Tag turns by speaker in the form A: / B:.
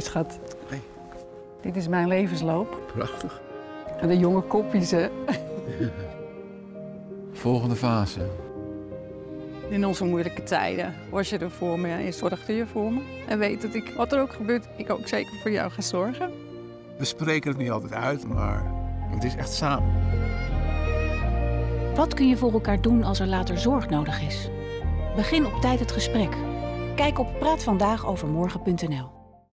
A: Schat. Dit is mijn levensloop.
B: Prachtig.
A: En de jonge kopjes, hè.
B: Volgende fase.
A: In onze moeilijke tijden was je er voor me en zorgde je voor me. En weet dat ik, wat er ook gebeurt, ik ook zeker voor jou ga zorgen.
B: We spreken het niet altijd uit, maar het is echt samen.
C: Wat kun je voor elkaar doen als er later zorg nodig is? Begin op tijd het gesprek. Kijk op praatvandaagovermorgen.nl